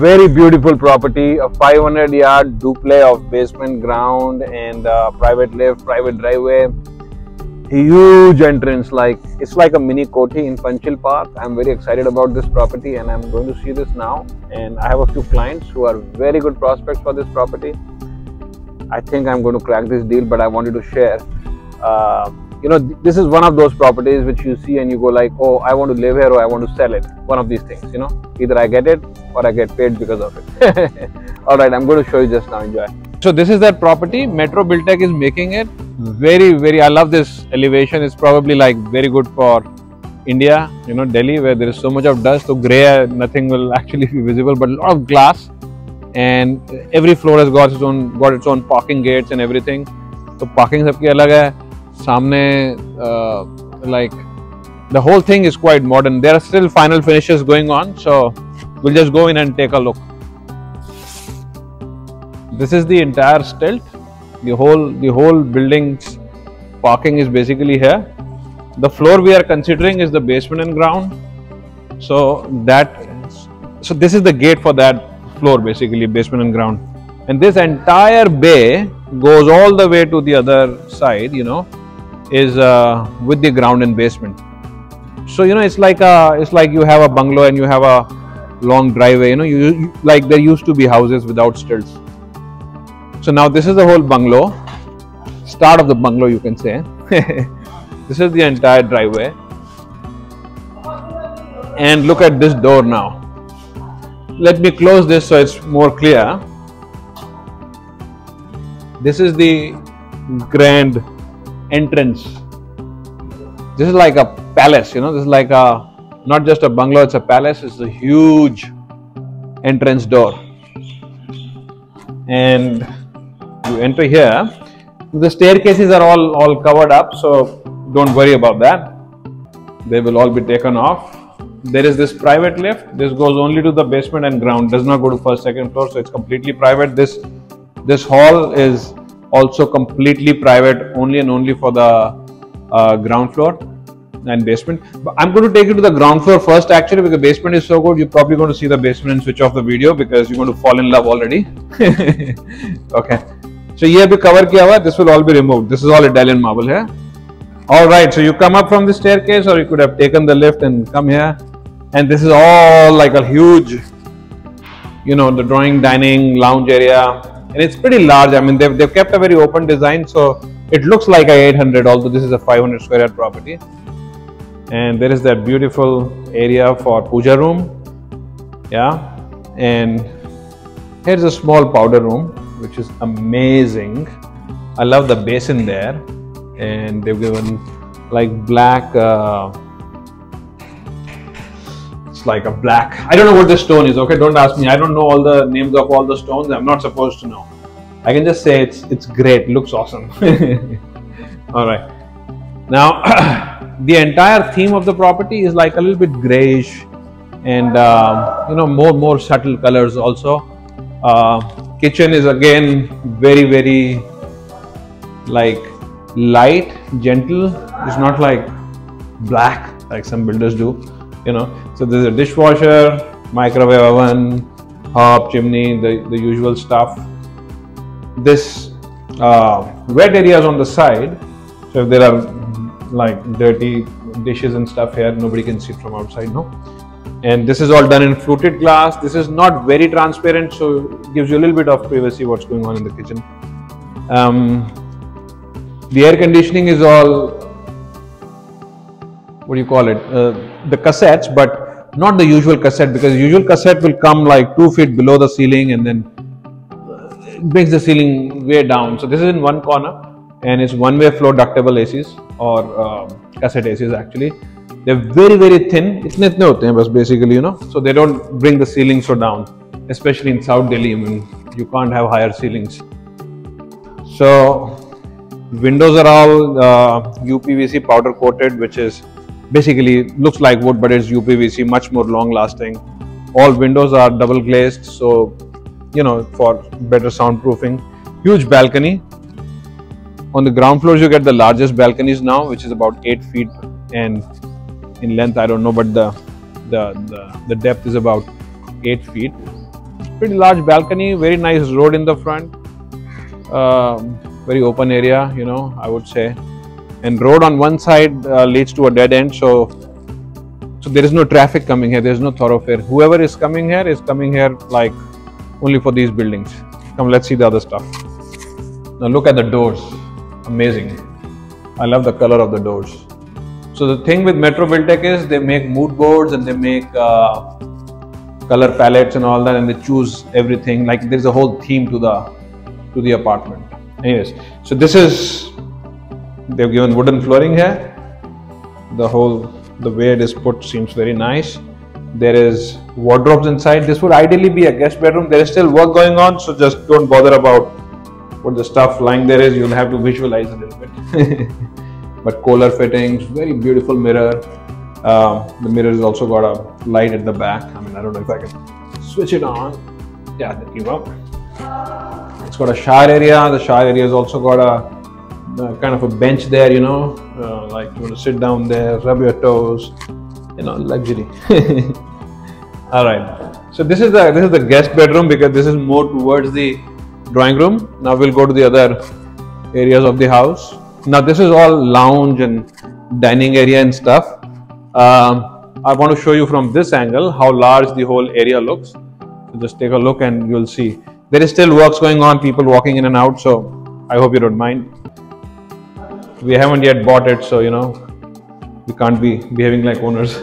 very beautiful property, a 500 yard duplex of basement ground and uh, private lift, private driveway. Huge entrance, like it's like a mini Koti in Panchsheel Park. I'm very excited about this property and I'm going to see this now. And I have a few clients who are very good prospects for this property. I think I'm going to crack this deal, but I wanted to share. Uh, you know this is one of those properties which you see and you go like oh i want to live here or i want to sell it. One of these things you know. Either i get it or i get paid because of it. All right i'm going to show you just now. Enjoy. So this is that property. Metro buildtech is making it hmm. very very i love this elevation. It's probably like very good for india you know delhi where there is so much of dust. So gray uh, nothing will actually be visible but a lot of glass. And every floor has got its own got its own parking gates and everything. So parking is up here. Samne, uh, like the whole thing is quite modern. There are still final finishes going on, so we'll just go in and take a look. This is the entire stilt. The whole the whole building's parking is basically here. The floor we are considering is the basement and ground. So that so this is the gate for that floor basically basement and ground and this entire bay goes all the way to the other side you know is uh, with the ground and basement. So you know it's like a it's like you have a bungalow and you have a long driveway you know you, you like there used to be houses without stilts. So now this is the whole bungalow start of the bungalow you can say. This is the entire driveway. And look at this door now. Let me close this so it's more clear. This is the grand entrance. This is like a palace you know this is like a not just a bungalow it's a palace it's a huge entrance door. And you enter here the staircases are all all covered up so don't worry about that. They will all be taken off. There is this private lift this goes only to the basement and ground does not go to first second floor so it's completely private. This this hall is also completely private only and only for the uh, ground floor and basement. But i'm going to take you to the ground floor first actually because basement is so good you're probably going to see the basement and switch off the video because you're going to fall in love already. Okay. So here we cover kiya this will all be removed. This is all italian marble here all right so you come up from the staircase or you could have taken the lift and come here. And this is all like a huge you know the drawing dining lounge area and it's pretty large. I mean they've, they've kept a very open design so it looks like a 800 although this is a 500 square yard property. And there is that beautiful area for puja room. Yeah. And here's a small powder room which is amazing. I love the basin there. And they've given like black uh, it's like a black i don't know what this stone is okay don't ask me i don't know all the names of all the stones i'm not supposed to know. I can just say it's it's great looks awesome. All right. Now the entire theme of the property is like a little bit grayish and um, you know more more subtle colors also. Uh, kitchen is again very very like light gentle it's not like black like some builders do you know. So there's a dishwasher microwave oven hob chimney the, the usual stuff. This uh, wet areas on the side so if there are like dirty dishes and stuff here nobody can see from outside no. And this is all done in fluted glass. This is not very transparent so gives you a little bit of privacy what's going on in the kitchen. Um, the air conditioning is all what do you call it uh, the cassettes but not the usual cassette because usual cassette will come like two feet below the ceiling and then it brings the ceiling way down. So this is in one corner and it's one way flow ductable ACs or uh, cassette ACs actually. They're very very thin. It's hote hain basically you know. So they don't bring the ceiling so down especially in south delhi i mean you can't have higher ceilings. So windows are all uh, upvc powder coated which is basically looks like wood but it's upvc much more long lasting. All windows are double glazed so you know for better soundproofing. Huge balcony. On the ground floors you get the largest balconies now which is about 8 feet and in length i don't know but the the the, the depth is about 8 feet. Pretty large balcony, very nice road in the front, um, very open area, you know, I would say. And road on one side uh, leads to a dead end, so so there is no traffic coming here. There is no thoroughfare. Whoever is coming here is coming here like only for these buildings. Come, let's see the other stuff. Now look at the doors. Amazing. I love the color of the doors. So the thing with Metro is they make mood boards and they make uh, color palettes and all that, and they choose everything. Like there's a whole theme to the to the apartment. Anyways, so this is they've given wooden flooring here. The whole the way it is put seems very nice. There is wardrobes inside. This would ideally be a guest bedroom. There is still work going on, so just don't bother about what the stuff lying there is. You'll have to visualize a little bit. but Kohler fittings, very beautiful mirror. Um, the mirror has also got a light at the back. I mean, I don't know if I can switch it on. Yeah, you go. It's got a shower area. The shower area has also got a, a kind of a bench there, you know, uh, like you want to sit down there, rub your toes, you know, luxury. All right. So this is the this is the guest bedroom because this is more towards the drawing room. Now we'll go to the other areas of the house. Now this is all lounge and dining area and stuff. Um, I want to show you from this angle how large the whole area looks. So just take a look and you'll see. There is still works going on, people walking in and out, so I hope you don't mind. We haven't yet bought it, so you know, we can't be behaving like owners.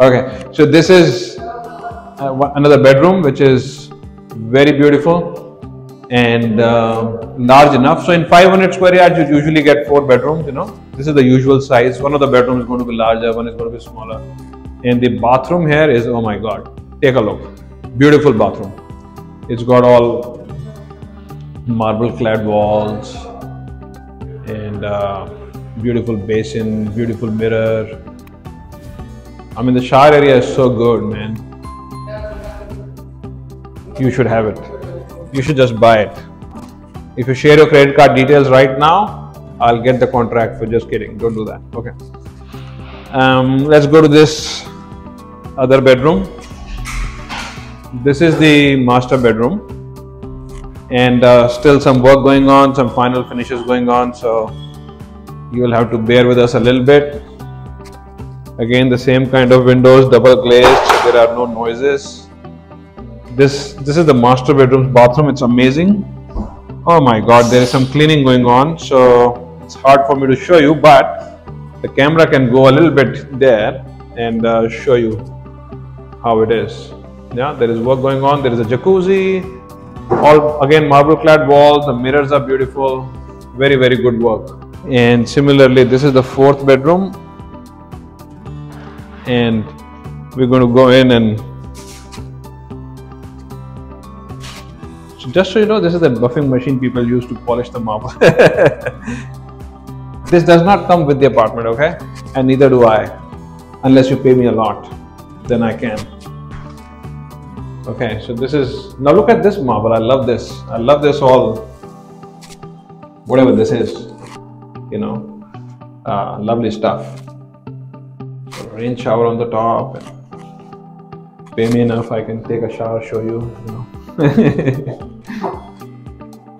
okay, so this is uh, another bedroom which is very beautiful and uh, large enough. So in 500 square yards, you usually get four bedrooms. You know, this is the usual size. One of the bedrooms is going to be larger, one is going to be smaller. And the bathroom here is oh my god, take a look, beautiful bathroom. It's got all marble clad walls and uh, beautiful basin, beautiful mirror. I mean, the shower area is so good, man. You should have it you should just buy it. If you share your credit card details right now, I'll get the contract for just kidding. Don't do that. Okay. Um, let's go to this other bedroom. This is the master bedroom, and uh, still some work going on, some final finishes going on. So you will have to bear with us a little bit. Again, the same kind of windows, double glazed, so there are no noises. This this is the master bedroom bathroom. It's amazing. Oh my god there is some cleaning going on so it's hard for me to show you but the camera can go a little bit there and uh, show you how it is. Yeah there is work going on. There is a jacuzzi. All again marble clad walls. The mirrors are beautiful. Very very good work and similarly this is the fourth bedroom and we're going to go in and just so you know, this is the buffing machine people use to polish the marble. this does not come with the apartment, okay? And neither do I, unless you pay me a lot, then I can. Okay, so this is, now look at this marble, I love this. I love this all, whatever this is, you know, uh, lovely stuff. rain shower on the top, pay me enough, I can take a shower, show you, you know.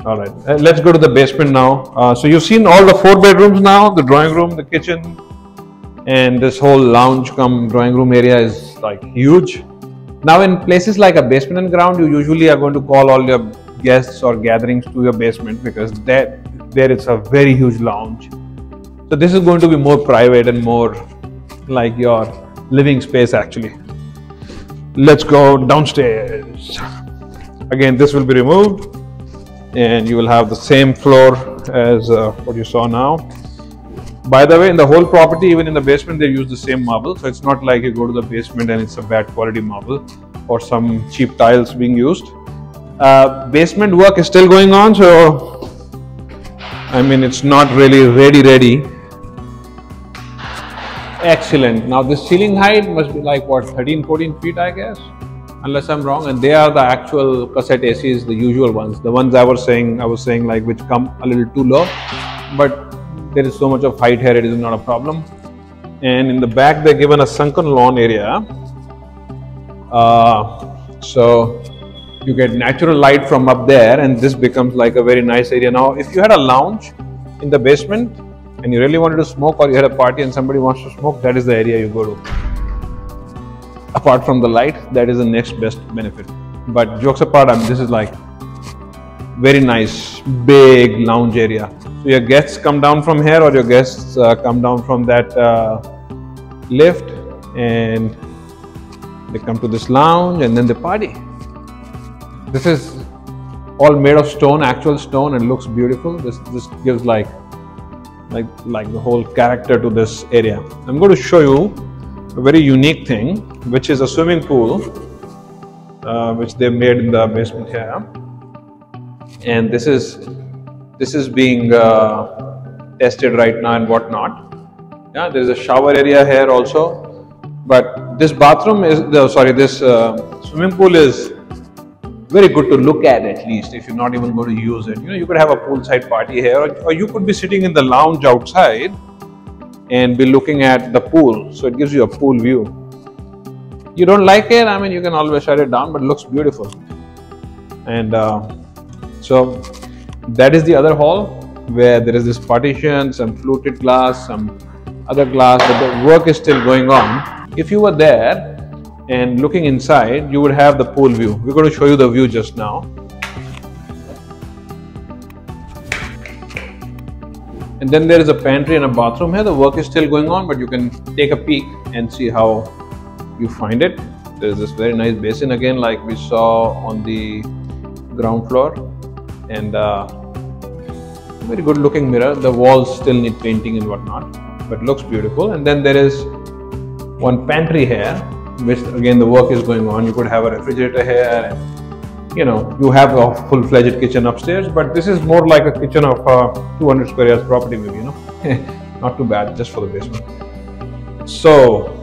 all right uh, let's go to the basement now uh, so you've seen all the four bedrooms now the drawing room the kitchen and this whole lounge come drawing room area is like huge now in places like a basement and ground you usually are going to call all your guests or gatherings to your basement because there there it's a very huge lounge. So this is going to be more private and more like your living space actually. Let's go downstairs. Again this will be removed and you will have the same floor as uh, what you saw now. By the way in the whole property even in the basement they use the same marble so it's not like you go to the basement and it's a bad quality marble or some cheap tiles being used uh, basement work is still going on so I mean it's not really ready ready. Excellent. Now the ceiling height must be like what 13 14 feet I guess? Unless I'm wrong, and they are the actual cassette ACs, the usual ones, the ones I was saying, I was saying like which come a little too low, but there is so much of height here, it is not a problem. And in the back, they're given a sunken lawn area. Uh, So you get natural light from up there and this becomes like a very nice area. Now, if you had a lounge in the basement and you really wanted to smoke or you had a party and somebody wants to smoke, that is the area you go to. Apart from the light, that is the next best benefit. But jokes apart, I mean, this is like very nice, big lounge area. So your guests come down from here or your guests uh, come down from that uh, lift and they come to this lounge and then they party. This is all made of stone, actual stone and looks beautiful. This, this gives like, like, like the whole character to this area. I'm going to show you a very unique thing, which is a swimming pool, uh, which they made in the basement here and this is this is being uh, tested right now and whatnot. Yeah, there is a shower area here also, but this bathroom is the sorry this uh, swimming pool is very good to look at at least if you're not even going to use it. You know, you could have a poolside party here, or, you could be sitting in the lounge outside and be looking at the pool. So it gives you a pool view. You don't like it? I mean, you can always shut it down, but it looks beautiful. And uh, so that is the other hall where there is this partition, some fluted glass, some other glass, but the work is still going on. If you were there and looking inside, you would have the pool view. We're going to show you the view just now. And then there is a pantry and a bathroom here. The work is still going on, but you can take a peek and see how you find it. There is this very nice basin again, like we saw on the ground floor and uh, very good looking mirror. The walls still need painting and whatnot, but looks beautiful. And then there is one pantry here, which again the work is going on. You could have a refrigerator here, and you know you have a full-fledged kitchen upstairs. But this is more like a kitchen of uh, a 200 square yards property, maybe you know, not too bad just for the basement. So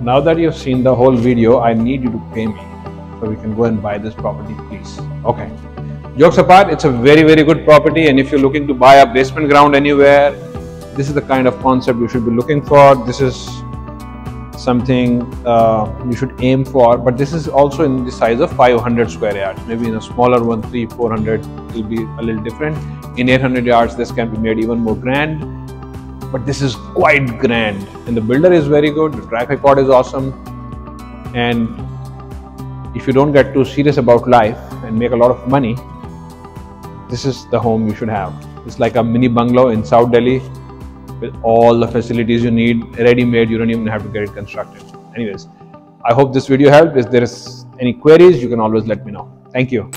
now that you've seen the whole video, I need you to pay me so we can go and buy this property please okay jokes apart it's a very very good property and if you're looking to buy a basement ground anywhere this is the kind of concept you should be looking for this is something uh, you should aim for but this is also in the size of 500 square yards. Maybe in a smaller one 3 400 will be a little different. In 800 yards this can be made even more grand. But this is quite grand. And the builder is very good. The track record is awesome. And if you don't get too serious about life and make a lot of money, this is the home you should have. It's like a mini bungalow in South Delhi with all the facilities you need, ready-made. You don't even have to get it constructed. Anyways, I hope this video helped. If there is any queries, you can always let me know. Thank you.